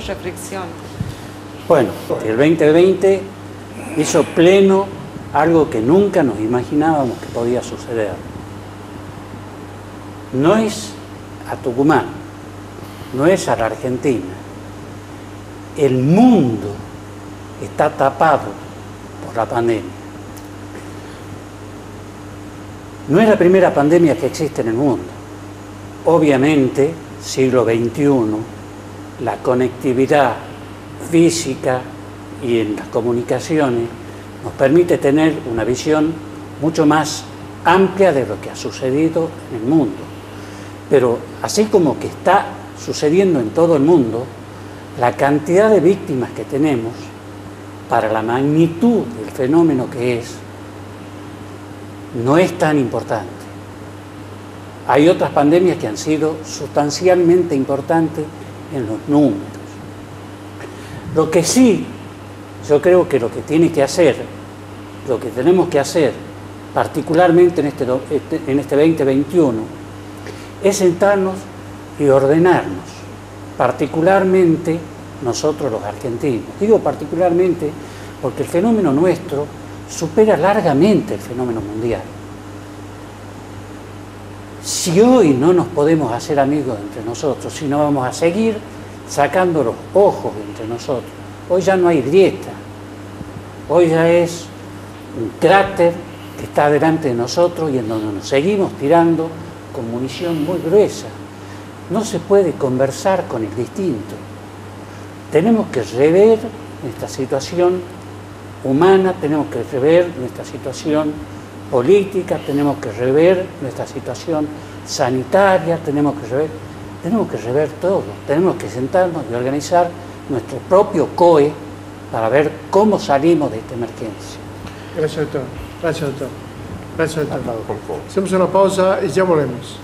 reflexión. Bueno, el 2020 hizo pleno algo que nunca nos imaginábamos que podía suceder. No es a Tucumán, no es a la Argentina. El mundo está tapado por la pandemia. No es la primera pandemia que existe en el mundo. Obviamente, siglo XXI, la conectividad física y en las comunicaciones nos permite tener una visión mucho más amplia de lo que ha sucedido en el mundo. Pero así como que está sucediendo en todo el mundo, la cantidad de víctimas que tenemos para la magnitud del fenómeno que es, no es tan importante. Hay otras pandemias que han sido sustancialmente importantes en los números. Lo que sí, yo creo que lo que tiene que hacer, lo que tenemos que hacer, particularmente en este, este en este 2021, es sentarnos y ordenarnos, particularmente nosotros los argentinos. Digo particularmente porque el fenómeno nuestro supera largamente el fenómeno mundial. Si hoy no nos podemos hacer amigos entre nosotros, si no vamos a seguir sacando los ojos entre nosotros, hoy ya no hay grieta, hoy ya es un cráter que está delante de nosotros y en donde nos seguimos tirando con munición muy gruesa. No se puede conversar con el distinto. Tenemos que rever esta situación humana, tenemos que rever nuestra situación política, tenemos que rever nuestra situación sanitaria, tenemos que rever, tenemos que rever todo, tenemos que sentarnos y organizar nuestro propio COE para ver cómo salimos de esta emergencia. Gracias doctor, gracias doctor, gracias doctor. Hacemos una pausa y ya volvemos.